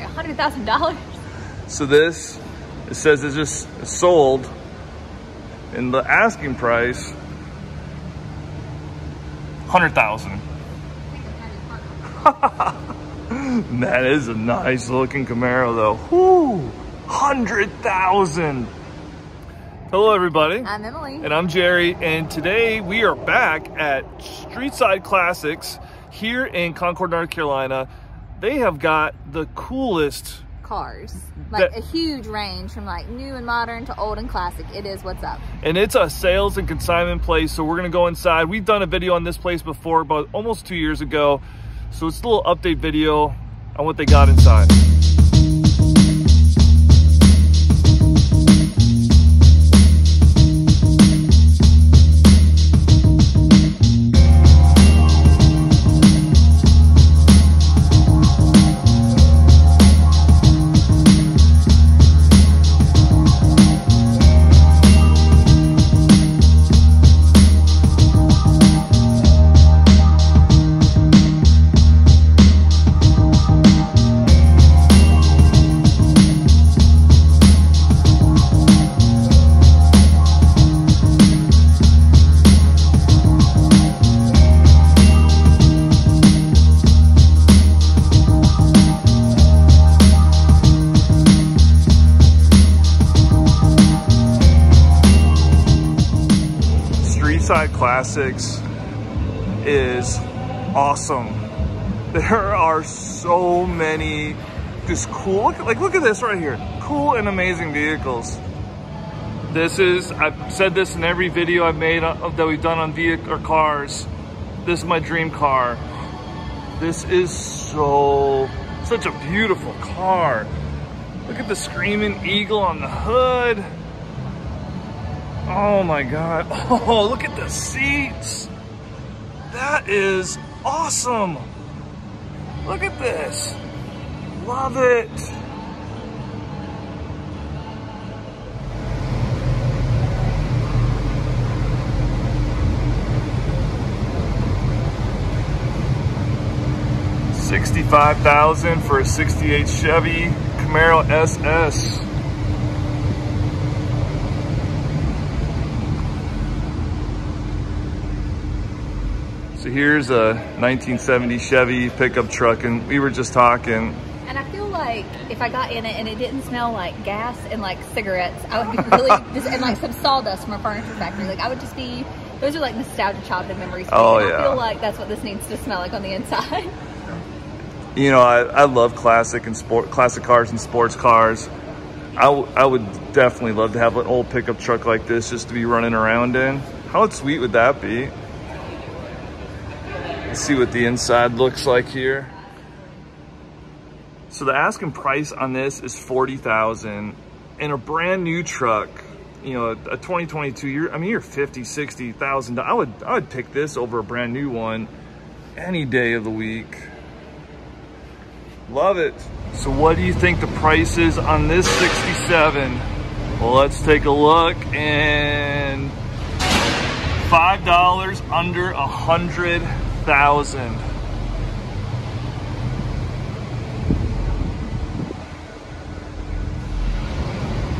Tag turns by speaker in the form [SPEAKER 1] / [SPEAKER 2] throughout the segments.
[SPEAKER 1] check, $100,000.
[SPEAKER 2] So this, it says it's just sold and the asking price, 100,000. that is a nice looking Camaro though. Whoo, 100,000. Hello everybody.
[SPEAKER 1] I'm Emily.
[SPEAKER 2] And I'm Jerry, and today we are back at Streetside Classics here in Concord, North Carolina. They have got the coolest
[SPEAKER 1] cars. Like
[SPEAKER 2] that,
[SPEAKER 1] a huge range from like new and modern to old and classic. It is what's up.
[SPEAKER 2] And it's a sales and consignment place, so we're gonna go inside. We've done a video on this place before, about almost two years ago. So it's a little update video on what they got inside. Streetside Classics is awesome. There are so many just cool, look, like look at this right here. Cool and amazing vehicles. This is, I've said this in every video I've made uh, of, that we've done on vehicle or cars. This is my dream car. This is so, such a beautiful car. Look at the Screaming Eagle on the hood. Oh my God. Oh, look at the seats. That is awesome. Look at this. Love it. Sixty-five thousand for a '68 Chevy Camaro SS. So here's a 1970 Chevy pickup truck, and we were just talking.
[SPEAKER 1] And I feel like if I got in it and it didn't smell like gas and like cigarettes, I would be really just and like some sawdust from a furniture factory. Like I would just be. Those are like nostalgia childhood memories.
[SPEAKER 2] Oh
[SPEAKER 1] and
[SPEAKER 2] yeah.
[SPEAKER 1] I feel like that's what this needs to smell like on the inside.
[SPEAKER 2] You know, I, I love classic and sport, classic cars and sports cars. I, I would definitely love to have an old pickup truck like this just to be running around in. How sweet would that be? See what the inside looks like here. So the asking price on this is 40,000 in a brand new truck, you know, a 2022 year, I mean, you're 50, 60,000. I would, I would pick this over a brand new one any day of the week. Love it. So what do you think the price is on this 67? Well, let's take a look and $5 under a hundred thousand.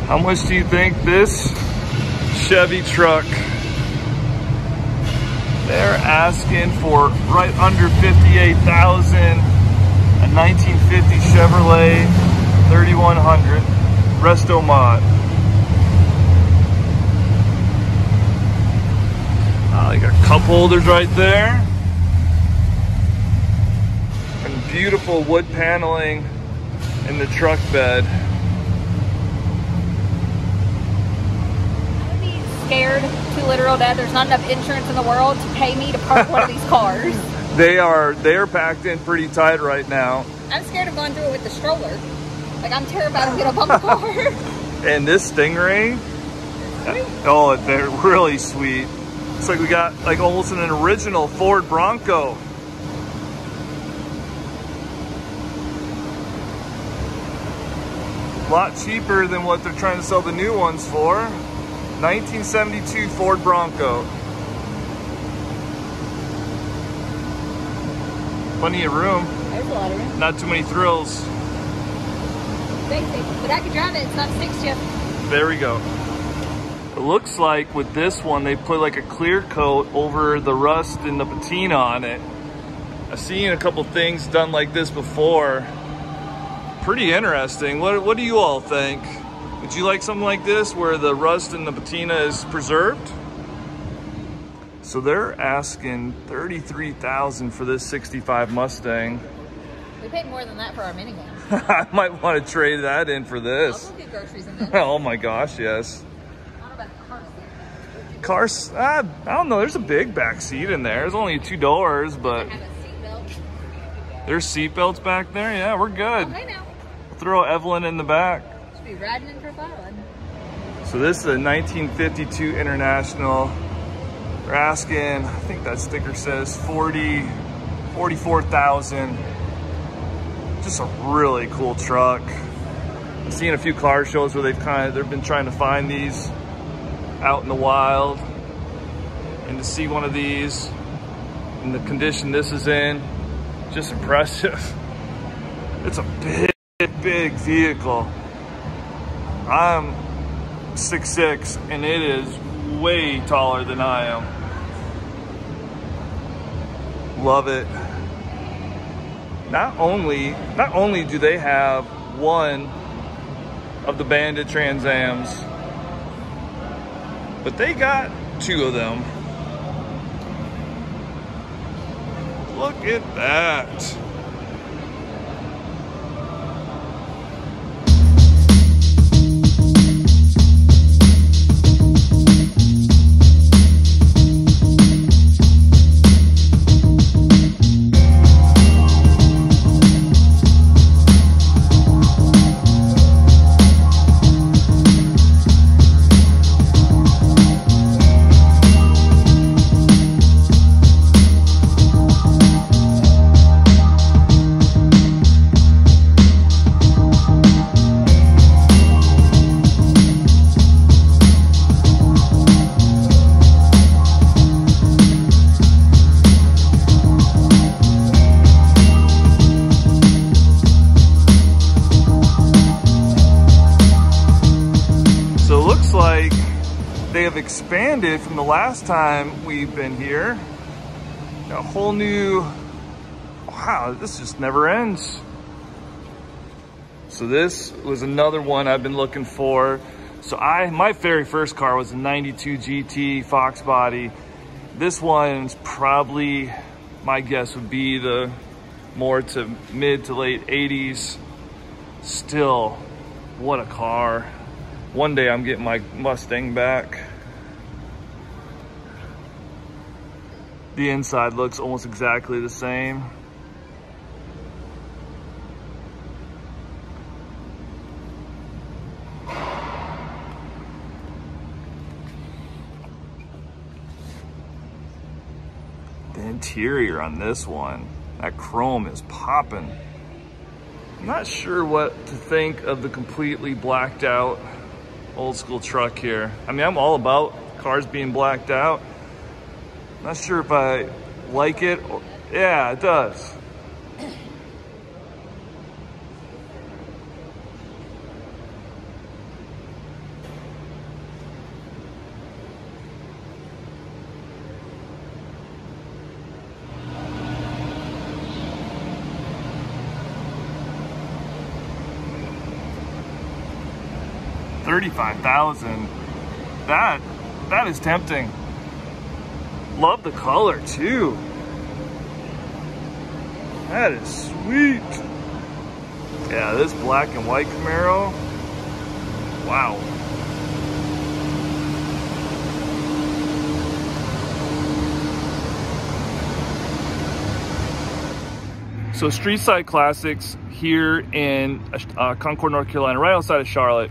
[SPEAKER 2] How much do you think this Chevy truck? They're asking for right under 58,000. A 1950 Chevrolet 3100 Resto Mod. Uh, you got cup holders right there. And beautiful wood paneling in the truck bed.
[SPEAKER 1] I would be scared to literal death. There's not enough insurance in the world to pay me to park one of these cars.
[SPEAKER 2] They are they are packed in pretty tight right now.
[SPEAKER 1] I'm scared of going through it with the stroller. Like I'm terrified of getting up on the car.
[SPEAKER 2] And this Stingray, oh, they're really sweet. It's like we got like almost an original Ford Bronco. A lot cheaper than what they're trying to sell the new ones for. 1972 Ford Bronco. Plenty of room,
[SPEAKER 1] There's a lot of room.
[SPEAKER 2] not too many thrills.
[SPEAKER 1] basic, but I can drive it. It's not stick shift.
[SPEAKER 2] There we go. It looks like with this one, they put like a clear coat over the rust and the patina on it. I've seen a couple things done like this before. Pretty interesting. What, what do you all think? Would you like something like this where the rust and the patina is preserved? So they're asking 33000 for this 65 Mustang.
[SPEAKER 1] We paid more than that for our minivan.
[SPEAKER 2] I might want to trade that in for this.
[SPEAKER 1] I'll go get groceries in
[SPEAKER 2] oh my gosh, yes.
[SPEAKER 1] I don't know about the car seat.
[SPEAKER 2] Cars, uh, I don't know, there's a big back seat in there. There's only two doors, but
[SPEAKER 1] I seatbelt.
[SPEAKER 2] there's seat belts back there. Yeah, we're good.
[SPEAKER 1] Okay.
[SPEAKER 2] Throw Evelyn in the back.
[SPEAKER 1] Should be riding in for fun.
[SPEAKER 2] So this is a 1952 International. They're asking, I think that sticker says 40, 44,000. Just a really cool truck. I've seen a few car shows where they've kind of, they've been trying to find these out in the wild. And to see one of these in the condition this is in, just impressive. It's a big, big vehicle. I'm 6'6", and it is way taller than I am. Love it. Not only, not only do they have one of the Bandit Trans Ams, but they got two of them. Look at that. Like they have expanded from the last time we've been here. A whole new, wow, this just never ends. So this was another one I've been looking for. So I, my very first car was a 92 GT Fox body. This one's probably, my guess would be the more to mid to late 80s. Still, what a car. One day I'm getting my Mustang back. The inside looks almost exactly the same. The interior on this one, that chrome is popping. I'm not sure what to think of the completely blacked out old school truck here. I mean, I'm all about cars being blacked out. Not sure if I like it. Or, yeah, it does. Thirty-five thousand. That that is tempting. Love the color too. That is sweet. Yeah, this black and white Camaro. Wow. So Streetside Classics here in uh, Concord, North Carolina, right outside of Charlotte.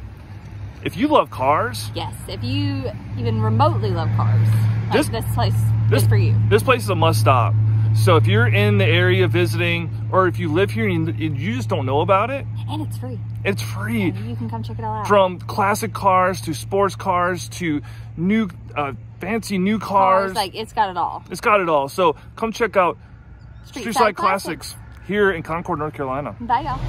[SPEAKER 2] If you love cars,
[SPEAKER 1] Yes, if you even remotely love cars, like
[SPEAKER 2] This-
[SPEAKER 1] this, place
[SPEAKER 2] this
[SPEAKER 1] is for you.
[SPEAKER 2] This place is a must stop. So if you're in the area visiting, or if you live here and you just don't know about it,
[SPEAKER 1] And it's free.
[SPEAKER 2] it's free.
[SPEAKER 1] You can come check it all out.
[SPEAKER 2] From classic cars to sports cars to new, uh, fancy new cars.
[SPEAKER 1] Cars, like it's got it all.
[SPEAKER 2] it's got it all. So come check out
[SPEAKER 1] Street
[SPEAKER 2] Street
[SPEAKER 1] Side
[SPEAKER 2] Side Classics here in Concord, North Carolina.
[SPEAKER 1] Bye y'all.